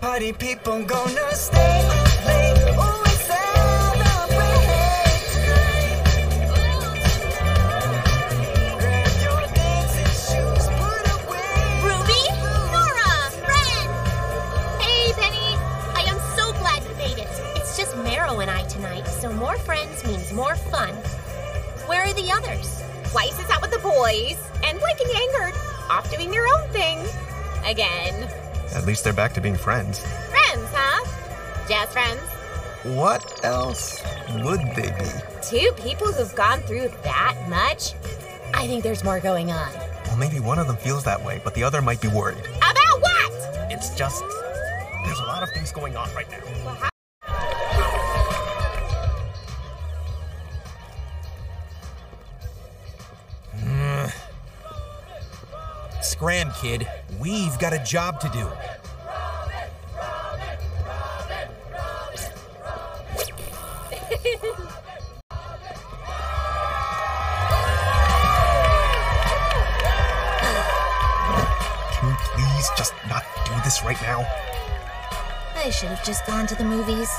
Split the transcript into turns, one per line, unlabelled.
Party people gonna stay late. Oh, we celebrate. Grab your dancing shoes, put away.
Ruby? Nora! Ren! Hey, Penny! I am so glad you made it. It's just Marrow and I tonight, so more friends means more fun. Where are the others?
Weiss is out with the boys, and Blake and Yang off doing their own thing. Again.
At least they're back to being friends.
Friends, huh? Just friends.
What else would they be?
Two people who've gone through that much? I think there's more going on.
Well, maybe one of them feels that way, but the other might be worried.
About what?
It's just. There's a lot of things going on right now.
Well,
Scram, kid. We've got a job to do.
Can we please just not do this right now?
I should have just gone to the movies.